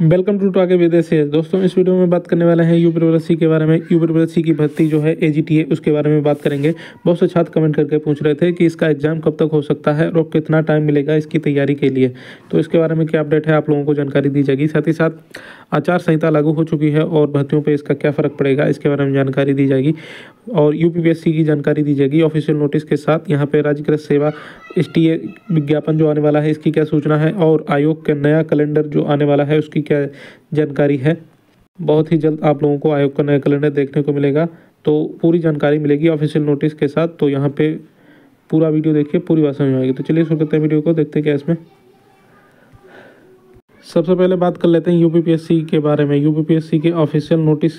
Welcome to टाके विदेशी दोस्तों, इस वीडियो में बात करने वाले हैं यूपी प्रेसी के बारे में। यूपी प्रेसी की भर्ती जो है ए उसके बारे में बात करेंगे। बहुत से छात्र कमेंट करके पूछ रहे थे कि इसका एग्ज़ाम कब तक हो सकता है और कितना टाइम मिलेगा इसकी तैयारी के लिए। तो इसके बारे में क्या अपडेट है, आप लोगों को जानकारी दी जाएगी। साथ ही साथ, आचार संहिता लागू हो चुकी है और भर्तियों पर इसका क्या फ़र्क पड़ेगा, इसके बारे में जानकारी दी जाएगी। और यूपीपीएससी की जानकारी दी जाएगी ऑफिशियल नोटिस के साथ। यहाँ पर राज्य सेवा STA विज्ञापन जो आने वाला है, इसकी क्या सूचना है और आयोग का नया कैलेंडर जो आने वाला है, उसकी क्या जानकारी है? बहुत ही जल्द आप लोगों को आयोग का नया कैलेंडर देखने को मिलेगा तो पूरी जानकारी मिलेगी ऑफिशियल नोटिस के साथ। तो यहाँ पे पूरा वीडियो देखिए, पूरी समझ में आएगी। तो चलिए शुरू करते हैं वीडियो को, देखते हैं क्या इसमें। सबसे पहले बात कर लेते हैं यूपीपीएससी के बारे में। यूपीपीएससी के ऑफिशियल नोटिस।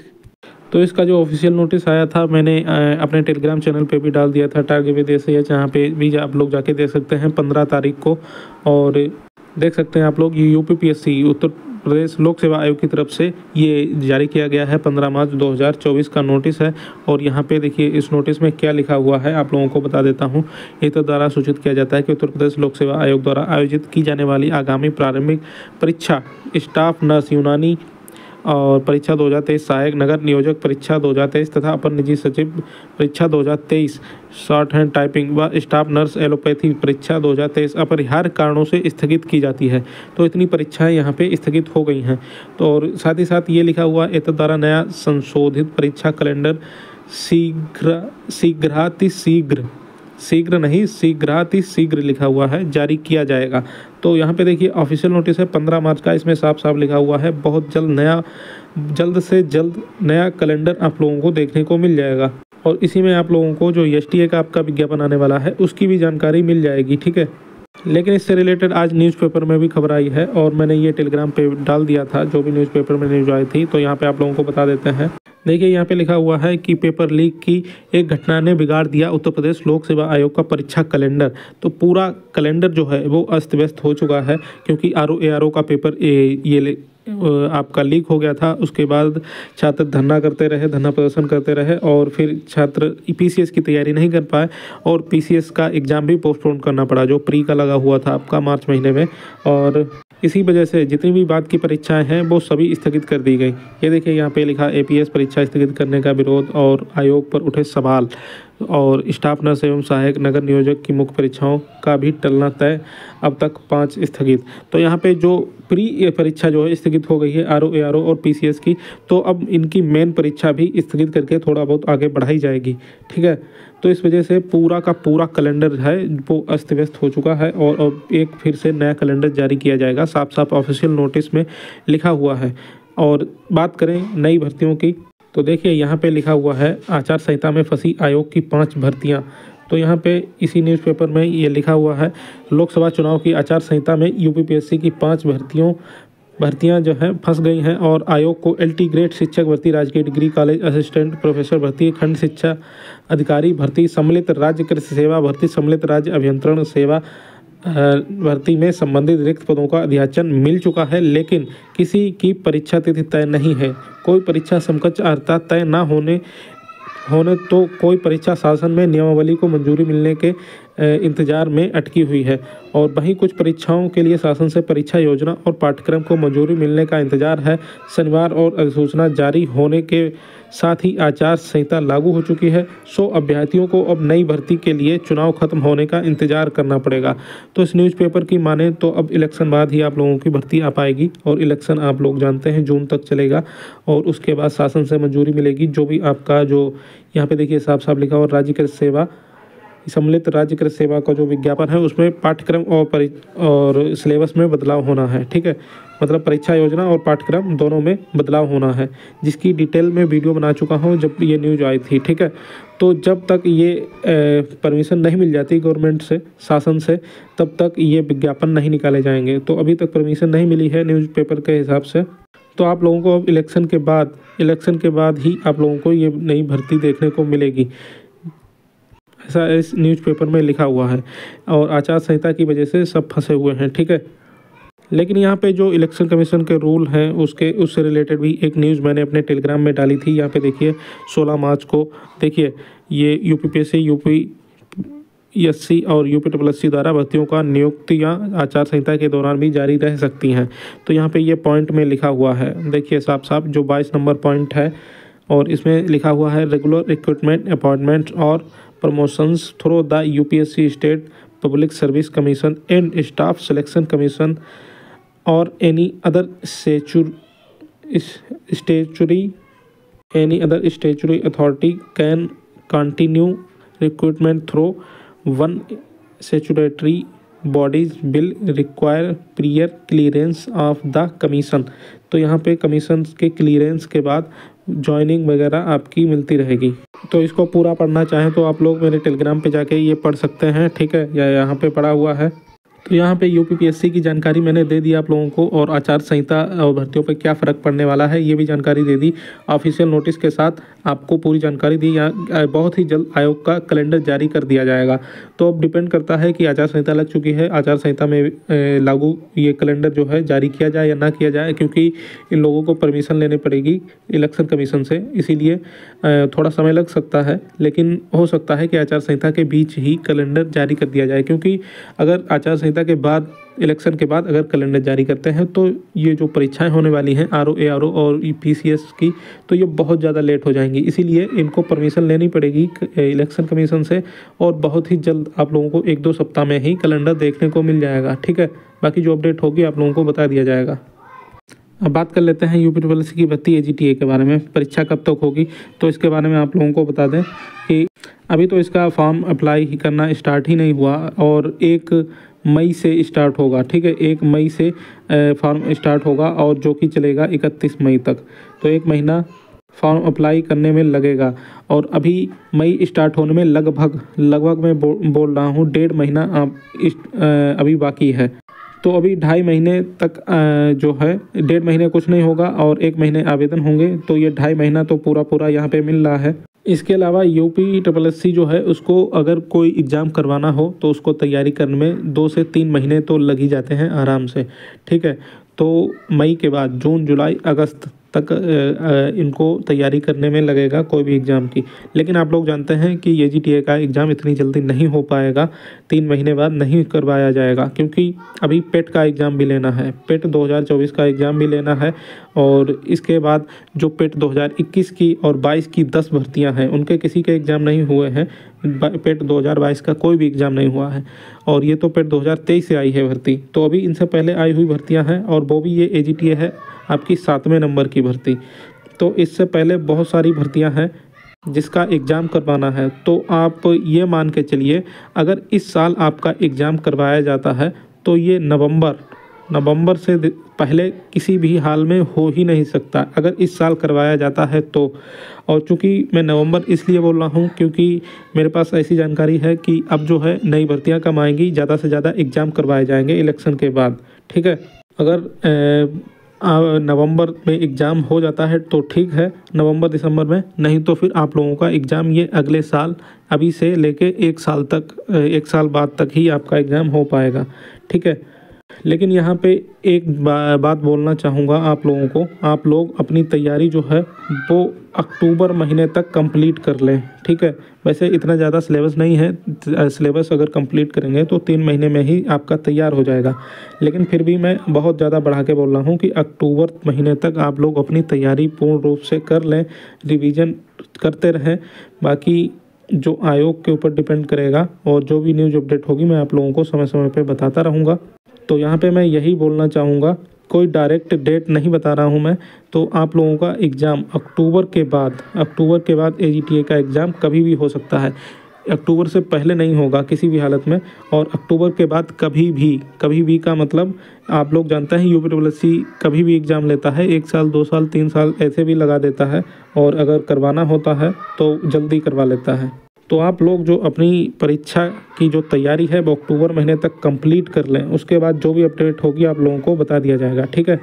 तो इसका जो ऑफिशियल नोटिस आया था, मैंने अपने टेलीग्राम चैनल पे भी डाल दिया था टारगे विदेश या जहाँ पे भी आप लोग जाके देख सकते हैं पंद्रह तारीख को। और देख सकते हैं आप लोग, यू पी उत्तर प्रदेश लोक सेवा आयोग की तरफ़ से ये जारी किया गया है। 15 मार्च 2024 का नोटिस है और यहाँ पे देखिए इस नोटिस में क्या लिखा हुआ है, आप लोगों को बता देता हूँ। ये तो द्वारा सूचित किया जाता है कि उत्तर प्रदेश लोक सेवा आयोग द्वारा आयोजित की जाने वाली आगामी प्रारंभिक परीक्षा स्टाफ, नर्स, यूनानी और परीक्षा दो हज़ार तेईस सहायक नगर नियोजक परीक्षा दो हज़ार तेईस तथा अपर निजी सचिव परीक्षा दो हज़ार तेईस शॉर्ट हैंड टाइपिंग व स्टाफ नर्स एलोपैथी परीक्षा दो हज़ार तेईस अपरिहार्य कारणों से स्थगित की जाती है। तो इतनी परीक्षाएँ यहाँ पे स्थगित हो गई हैं। तो और साथ ही साथ ये लिखा हुआ एतद द्वारा नया संशोधित परीक्षा कैलेंडर शीघ्र शीघ्राति शीघ्र शीघ्र नहीं, शीघ्राति शीघ्र लिखा हुआ है, जारी किया जाएगा। तो यहाँ पे देखिए ऑफिशियल नोटिस है, पंद्रह मार्च का, इसमें साफ़ साफ़ लिखा हुआ है, बहुत जल्द नया, जल्द से जल्द नया कैलेंडर आप लोगों को देखने को मिल जाएगा। और इसी में आप लोगों को जो एस का आपका विज्ञापन आने वाला है, उसकी भी जानकारी मिल जाएगी, ठीक है? लेकिन इससे रिलेटेड आज न्यूज़पेपर में भी खबर आई है और मैंने ये टेलीग्राम पे डाल दिया था जो भी न्यूज़पेपर में न्यूज़ आई थी तो यहाँ पे आप लोगों को बता देते हैं। देखिए यहाँ पे लिखा हुआ है कि पेपर लीक की एक घटना ने बिगाड़ दिया उत्तर प्रदेश लोक सेवा आयोग का परीक्षा कैलेंडर। तो पूरा कैलेंडर जो है वो अस्त व्यस्त हो चुका है क्योंकि आर ओ का पेपर ए, ये आपका लीक हो गया था, उसके बाद छात्र धरना करते रहे, धरना प्रदर्शन करते रहे और फिर छात्र पीसीएस की तैयारी नहीं कर पाए और पीसीएस का एग्ज़ाम भी पोस्टपोन करना पड़ा, जो प्री का लगा हुआ था आपका मार्च महीने में। और इसी वजह से जितनी भी बात की परीक्षाएँ हैं, वो सभी स्थगित कर दी गई। ये देखिए, यहाँ पे लिखा एपीएस परीक्षा स्थगित करने का विरोध और आयोग पर उठे सवाल। और स्टाफ नर्स एवं सहायक नगर नियोजक की मुख्य परीक्षाओं का भी टलना तय अब तक पाँच स्थगित। तो यहाँ पे जो प्री परीक्षा जो है स्थगित हो गई है R O A R O और पी सी एस की तो अब इनकी मेन परीक्षा भी स्थगित करके थोड़ा बहुत आगे बढ़ाई जाएगी, ठीक है? तो इस वजह से पूरा का पूरा कैलेंडर है, वो अस्त व्यस्त हो चुका है और अब एक फिर से नया कैलेंडर जारी किया जाएगा साफ़ साफ़ ऑफिशियल नोटिस में लिखा हुआ है। और बात करें नई भर्तियों की तो देखिए, यहाँ पे लिखा हुआ है, आचार संहिता में फंसी आयोग की पाँच भर्तियाँ। तो यहाँ पे इसी न्यूज़पेपर में ये लिखा हुआ है, लोकसभा चुनाव की आचार संहिता में यूपीपीएससी की पाँच भर्तियों, भर्तियाँ जो हैं, फंस गई हैं और आयोग को एल टी ग्रेड शिक्षक भर्ती, राजकीय डिग्री कॉलेज असिस्टेंट प्रोफेसर भर्ती, खंड शिक्षा अधिकारी भर्ती, सम्मिलित राज्य कृषि सेवा भर्ती, सम्मिलित राज्य अभियंत्रण सेवा भर्ती में संबंधित रिक्त पदों का अध्याचन मिल चुका है, लेकिन किसी की परीक्षा तिथि तय नहीं है। कोई परीक्षा समकक्ष अर्थात तय न होने होने तो कोई परीक्षा शासन में नियमावली को मंजूरी मिलने के इंतज़ार में अटकी हुई है। और वहीं कुछ परीक्षाओं के लिए शासन से परीक्षा योजना और पाठ्यक्रम को मंजूरी मिलने का इंतज़ार है। शनिवार और अधिसूचना जारी होने के साथ ही आचार संहिता लागू हो चुकी है। सो अभ्यर्थियों को अब नई भर्ती के लिए चुनाव खत्म होने का इंतज़ार करना पड़ेगा। तो इस न्यूज़पेपर की माने तो अब इलेक्शन बाद ही आप लोगों की भर्ती आ पाएगी और इलेक्शन आप लोग जानते हैं, जून तक चलेगा और उसके बाद शासन से मंजूरी मिलेगी। जो भी आपका जो यहाँ पे देखिए साफ़ साफ़ लिखा और राज्य कृषि सेवा सम्मिलित राज्य कृषि सेवा का जो विज्ञापन है, उसमें पाठ्यक्रम और परि, और सिलेबस में बदलाव होना है, ठीक है? मतलब परीक्षा योजना और पाठ्यक्रम दोनों में बदलाव होना है, जिसकी डिटेल में वीडियो बना चुका हूँ जब ये न्यूज़ आई थी, ठीक है? तो जब तक ये परमिशन नहीं मिल जाती गवर्नमेंट से, शासन से, तब तक ये विज्ञापन नहीं निकाले जाएँगे। तो अभी तक परमिशन नहीं मिली है न्यूज़पेपर के हिसाब से। तो आप लोगों को अब इलेक्शन के बाद इलेक्शन के बाद ही आप लोगों को ये नई भर्ती देखने को मिलेगी। ऐसा इस न्यूज़पेपर में लिखा हुआ है और आचार संहिता की वजह से सब फंसे हुए हैं, ठीक है? लेकिन यहाँ पे जो इलेक्शन कमीशन के रूल हैं, उसके, उससे रिलेटेड भी एक न्यूज़ मैंने अपने टेलीग्राम में डाली थी। यहाँ पे देखिए 16 मार्च को, देखिए, ये यू पी यूपी यूपीएससी और यूपी ट्रिपल एस सी द्वारा भर्तियों का नियुक्तियाँ आचार संहिता के दौरान भी जारी रह सकती हैं। तो यहाँ पे ये पॉइंट में लिखा हुआ है। देखिए साफ़ साफ़, जो बाईस नंबर पॉइंट है और इसमें लिखा हुआ है रेगुलर रिक्रूटमेंट अपॉइंटमेंट और promotions through the U P S C state public service commission and staff selection commission और any other statu statutory any other statutory authority can continue recruitment through one statutory bodies will require prior clearance of the commission तो यहाँ पे commission के clearance के बाद joining वगैरह आपकी मिलती रहेगी। तो इसको पूरा पढ़ना चाहें तो आप लोग मेरे टेलीग्राम पे जाके ये पढ़ सकते हैं, ठीक है? या यहाँ पे पढ़ा हुआ है। तो यहाँ पे यूपीपीएससी की जानकारी मैंने दे दी आप लोगों को और आचार संहिता और भर्तियों पे क्या फ़र्क पड़ने वाला है, ये भी जानकारी दे दी। ऑफिशियल नोटिस के साथ आपको पूरी जानकारी दी। यहाँ बहुत ही जल्द आयोग का कैलेंडर जारी कर दिया जाएगा। तो अब डिपेंड करता है कि आचार संहिता लग चुकी है। आचार संहिता में लागू ये कैलेंडर जो है जारी किया जाए या ना किया जाए, क्योंकि इन लोगों को परमिशन लेनी पड़ेगी इलेक्शन कमीशन से। इसीलिए थोड़ा समय लग सकता है, लेकिन हो सकता है कि आचार संहिता के बीच ही कैलेंडर जारी कर दिया जाए, क्योंकि अगर आचार संहिता के बाद इलेक्शन के बाद अगर कैलेंडर जारी करते हैं तो ये जो परीक्षाएँ होने वाली हैं, आर ओ, ए, आर ओ और पी, सी, एस की तो ये बहुत ज़्यादा लेट हो जाएँगी। इसीलिए इनको परमिशन लेनी पड़ेगी इलेक्शन कमीशन से और बहुत ही जल्द आप लोगों को एक दो सप्ताह में ही कैलेंडर देखने को मिल जाएगा, ठीक है? बाकी जो अपडेट होगी, आप लोगों को बता दिया जाएगा। अब बात कर लेते हैं यूपी ट्रिपल की भर्ती ए के बारे में। परीक्षा कब तक होगी? तो इसके बारे में आप लोगों को बता दें कि अभी तो इसका फॉर्म अप्लाई ही करना स्टार्ट ही नहीं हुआ और एक मई से स्टार्ट होगा ठीक है? एक मई से फॉर्म स्टार्ट होगा और जो कि चलेगा इकतीस मई तक। तो एक महीना फॉर्म अप्लाई करने में लगेगा और अभी मई स्टार्ट होने में लगभग लगभग मैं बो, बोल रहा हूँ डेढ़ महीना आप इस अभी बाकी है। तो अभी ढाई महीने तक जो है डेढ़ महीने कुछ नहीं होगा और एक महीने आवेदन होंगे तो ये ढाई महीना तो पूरा पूरा यहाँ पे मिल रहा है। इसके अलावा U P triple S C जो है, उसको अगर कोई एग्ज़ाम करवाना हो तो उसको तैयारी करने में दो से तीन महीने तो लग ही जाते हैं आराम से, ठीक है? तो मई के बाद, जून, जुलाई, अगस्त तक इनको तैयारी करने में लगेगा कोई भी एग्ज़ाम की। लेकिन आप लोग जानते हैं कि ये जी का एग्ज़ाम इतनी जल्दी नहीं हो पाएगा, तीन महीने बाद नहीं करवाया जाएगा, क्योंकि अभी पेट का एग्ज़ाम भी लेना है, पेट 2024 का एग्ज़ाम भी लेना है, और इसके बाद जो पेट 2021 की और 22 की 10 भर्तियाँ हैं, उनके किसी के एग्ज़ाम नहीं हुए हैं पेट 2022 का कोई भी एग्ज़ाम नहीं हुआ है। और ये तो पेट 2023 से आई है भर्ती। तो अभी इनसे पहले आई हुई भर्तियाँ हैं और वो भी ये एजीटीए है, आपकी सातवें नंबर की भर्ती। तो इससे पहले बहुत सारी भर्तियाँ हैं जिसका एग्ज़ाम करवाना है। तो आप ये मान के चलिए, अगर इस साल आपका एग्ज़ाम करवाया जाता है तो ये नवंबर नवंबर से पहले किसी भी हाल में हो ही नहीं सकता। अगर इस साल करवाया जाता है तो। और चूँकि मैं नवंबर इसलिए बोल रहा हूँ क्योंकि मेरे पास ऐसी जानकारी है कि अब जो है नई भर्तियाँ कम आएँगी ज़्यादा से ज़्यादा एग्ज़ाम करवाए जाएँगे इलेक्शन के बाद। ठीक है? अगर ए, नवंबर में एग्ज़ाम हो जाता है तो ठीक है नवंबर दिसंबर में। नहीं तो फिर आप लोगों का एग्ज़ाम ये अगले साल अभी से लेके एक साल तक एक साल बाद तक ही आपका एग्ज़ाम हो पाएगा। ठीक है? लेकिन यहाँ पे एक बात बोलना चाहूँगा आप लोगों को। आप लोग अपनी तैयारी जो है, वो अक्टूबर महीने तक कंप्लीट कर लें, ठीक है? वैसे इतना ज़्यादा सिलेबस नहीं है सिलेबस अगर कंप्लीट करेंगे तो तीन महीने में ही आपका तैयार हो जाएगा। लेकिन फिर भी मैं बहुत ज़्यादा बढ़ा के बोल रहा हूँ कि अक्टूबर महीने तक आप लोग अपनी तैयारी पूर्ण रूप से कर लें, रिविज़न करते रहें। बाकी जो आयोग के ऊपर डिपेंड करेगा और जो भी न्यूज़ अपडेट होगी, मैं आप लोगों को समय समय पर बताता रहूँगा। तो यहाँ पे मैं यही बोलना चाहूँगा, कोई डायरेक्ट डेट नहीं बता रहा हूँ मैं तो आप लोगों का एग्ज़ाम अक्टूबर के बाद, अक्टूबर के बाद ए का एग्ज़ाम कभी भी हो सकता है। अक्टूबर से पहले नहीं होगा किसी भी हालत में, और अक्टूबर के बाद कभी भी कभी भी का मतलब आप लोग जानते हैं यू पी कभी भी एग्ज़ाम लेता है, एक साल, दो साल, तीन साल ऐसे भी लगा देता है, और अगर करवाना होता है तो जल्दी करवा लेता है। तो आप लोग जो अपनी परीक्षा की जो तैयारी है वो अक्टूबर महीने तक कंप्लीट कर लें। उसके बाद जो भी अपडेट होगी आप लोगों को बता दिया जाएगा, ठीक है?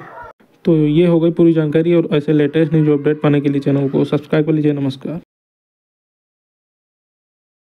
तो ये हो गई पूरी जानकारी और ऐसे लेटेस्ट न्यूज़ अपडेट पाने के लिए चैनल को सब्सक्राइब कर लीजिए। नमस्कार।